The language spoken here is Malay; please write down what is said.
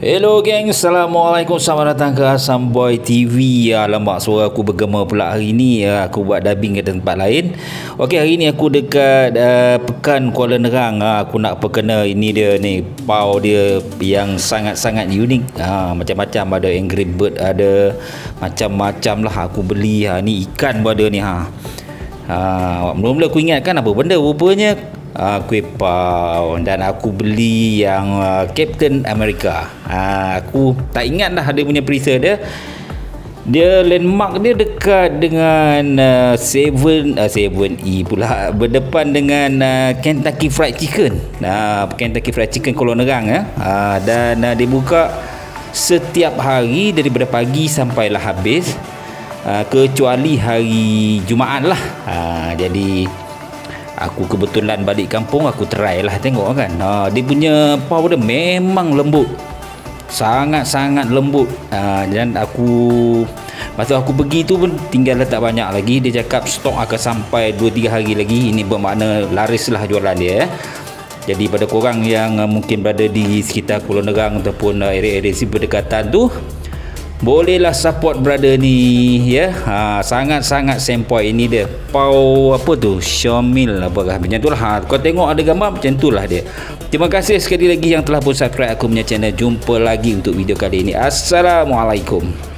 Hello geng, Assalamualaikum. Selamat datang ke Asam Boy TV Alamak, suara aku bergema pula hari ni. Ya, Aku buat dubbing ke tempat lain. Okey, hari ni aku dekat uh, Pekan Kuala Nerang. Uh, Aku nak perkena ini dia ni. Pau dia yang sangat-sangat unik. Uh, Macam-macam ada Angry Bird Ada macam-macam lah aku beli. Ha. Ni ikan pun ada ni ha. Ha, mula-mula aku ingatkan apa benda Rupanya uh, kuih pau dan aku beli yang uh, Captain America. Uh, aku tak ingat dah ada punya perisa dia. Dia landmark dia dekat dengan uh, Seven uh, Seven E pula berdepan dengan uh, Kentucky Fried Chicken. Nah, uh, Kentucky Fried Chicken Kolon Nerang ya. Uh, dan uh, dibuka setiap hari daripada pagi sampailah habis. Uh, kecuali hari Jumaat lah. Uh, jadi aku kebetulan balik kampung aku try lah tengok kan. Ha, dia punya dia memang lembut. Sangat-sangat lembut. Ha, dan aku masa aku pergi tu pun tinggal letak banyak lagi. Dia cakap stok akan sampai 2-3 hari lagi. Ini bermakna laris lah jualan dia eh. jadi pada korang yang uh, mungkin berada di sekitar Pulau Nerang ataupun uh, area-area si berdekatan tu bolehlah support brother ni ya. Ha, sangat-sangat sempoi ini dia. Pau apa tu? Xiaomil apakah macam tu lah ha, kau tengok ada gambar macam tu lah dia. Terima kasih sekali lagi yang telah pun subscribe aku punya channel. Jumpa lagi untuk video kali ini. Assalamualaikum